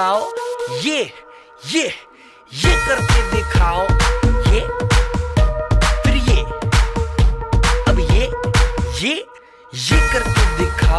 आओ ये ये ये करके दिखाओ। ये, फिर ये। अब ये ये ये करके दिखाओ।